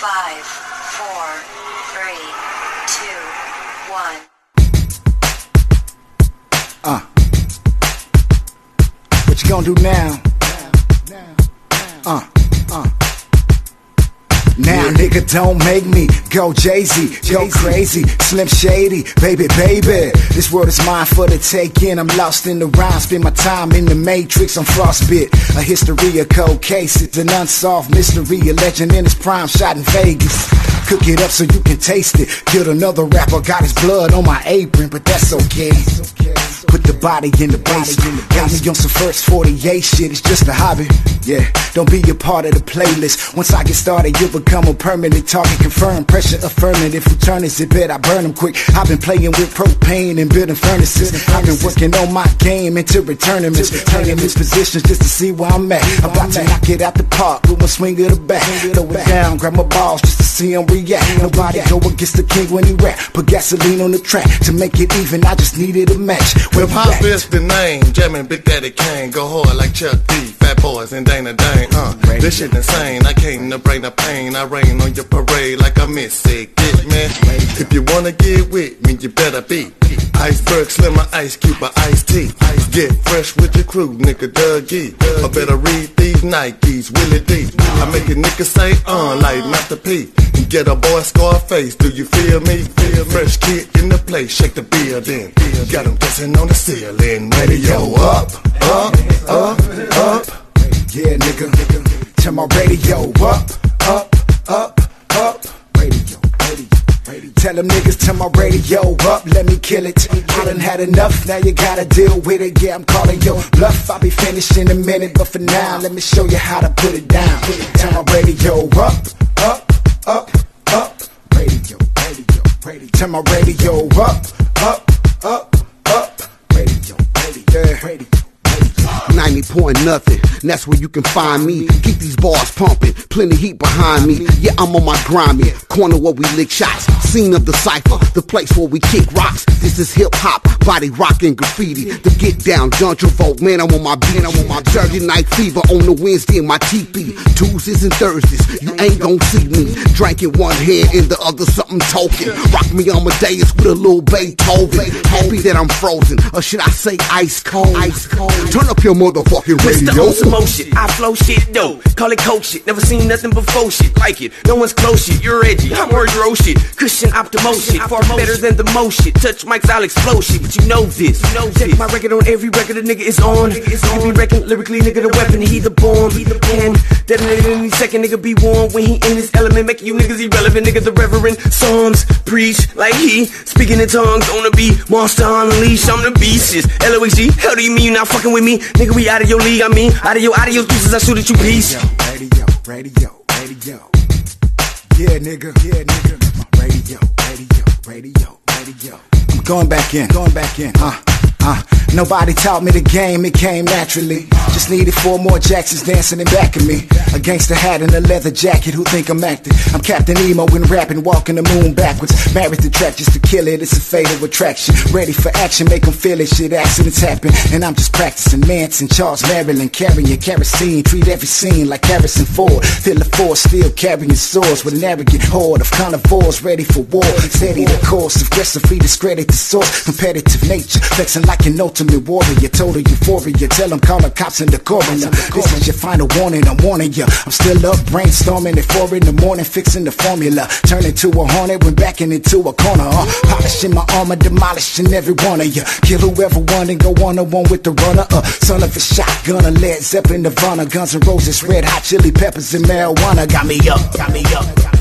Five, four, three, two, one. Uh. What you gonna do now? Uh, uh. Now, nigga, don't make me go Jay Z, go crazy, Slim Shady, baby, baby. This world is mine for the taking. I'm lost in the rhyme, spend my time in the matrix. I'm frostbit, a history of cold cases, an unsolved mystery, a legend in its prime, shot in Vegas. Cook it up so you can taste it. Killed another rapper, got his blood on my apron, but that's okay. Put the body in the basement. Got me on some first 48 shit, it's just a hobby. Yeah, don't be a part of the playlist. Once I get started, you'll become a permanent target. Confirmed pressure affirmative. Who turn is it bet I burn them quick. I've been playing with propane and building furnaces. I've been working on my game into tournaments. Turning these positions just to see where I'm at. About to knock it out the park with one swing of the bat. Throw it down, grab my balls just to see him react. Nobody go against the king when he rap. Put gasoline on the track to make it even. I just needed a match. Where Hip-hop is the name, jamming Big Daddy Kane. Go hard like Chuck D, Fat Boys and Dana Dane. Uh, this shit insane. I came to bring the pain. I rain on your parade like a Missy. Get me? If you wanna get with me, you better be. Iceberg, Slimmer, Ice Cube, or Ice T. Get fresh with your crew, nigga Dougie. I better read these Nikes, Willie D. I make a nigga say, uh, like Master P. And get a boy Scarface, do you feel me? Feel fresh kid in the place, shake the building. Got him dancing on the ceiling. Radio up, up, up, up. Yeah, nigga. Turn my radio up, up, up, up. Radio, radio, radio. Tell them niggas turn my radio up, let me kill it. I done had enough, now you gotta deal with it. Yeah, I'm calling your bluff. I'll be finished in a minute, but for now, let me show you how to put it down. Turn my radio up, up, up, up. Radio, radio, radio. Turn my radio up, 90 point nothing, and that's where you can find me. Keep these bars pumping, plenty heat behind me. Yeah, I'm on my grimy corner where we lick shots. Scene of the cipher, the place where we kick rocks. This is hip hop, body rock and graffiti. The get down, John Travolta, man, I'm on my beat. I'm on my dirty night fever on the Wednesday in my teepee. Tuesdays and Thursdays, you ain't gon' see me. Drinking one hand and the other something token. Rock me on my days with a little Beethoven. Happy that I'm frozen, or should I say ice cold? Ice cold. Turn up your motherfucking radio. On some more shit, I flow shit though. Call it coke shit, never seen nothing before shit like it. No one's close shit, you're edgy, I'm word roll shit. Cushion optimo shit, far better than the most shit. Touch mics, I'll explode shit, but you know this. You know Check my record on every record a nigga is on. You be wrecking lyrically, nigga, the weapon, he the bomb. He the pen, detonated any second, nigga be warm. When he in his element, making you niggas irrelevant, nigga, the reverend. Psalms, preach like he, speaking in tongues on the beat. Monster on the leash, I'm the beast. It's L-O-H-D, hell do you mean you not fucking with me? Nigga, we out of your league, I mean, out of your, out of your pieces, I shoot at you, peace. Radio, radio, radio. Yeah, nigga. Yeah, nigga. Radio, radio, radio, radio. I'm going back in, going back in. Uh, uh. Nobody taught me the game, it came naturally. Just needed four more Jacksons dancing in back of me. A gangster hat and a leather jacket, who think I'm acting? I'm Captain EO and rapping, walking the moon backwards. Married the track just to kill it, it's a fatal attraction. Ready for action, make them feel it, shit accidents happen. And I'm just practicing Manson, Charles Maryland, carrying kerosene. Treat every scene like Harrison Ford. Feel the force, still carrying swords with an arrogant horde of carnivores ready for war. Steady the course, aggressively discredit the source. Competitive nature, flexing like an ultimate warrior. Total euphoria, tell them call the cops and the coroner. This is your final warning, I'm warning you. I'm still up brainstorming at four in the morning, fixing the formula. Turn into a hornet, when backing into a corner. Uh, polishing my armor, demolishing every one of you. Kill whoever won and go one on one with the runner. Uh, son of a shotgun, a Led Zeppelin, Nirvana, Guns N' Roses, Red Hot Chili Peppers, and marijuana. Got me up, got me up.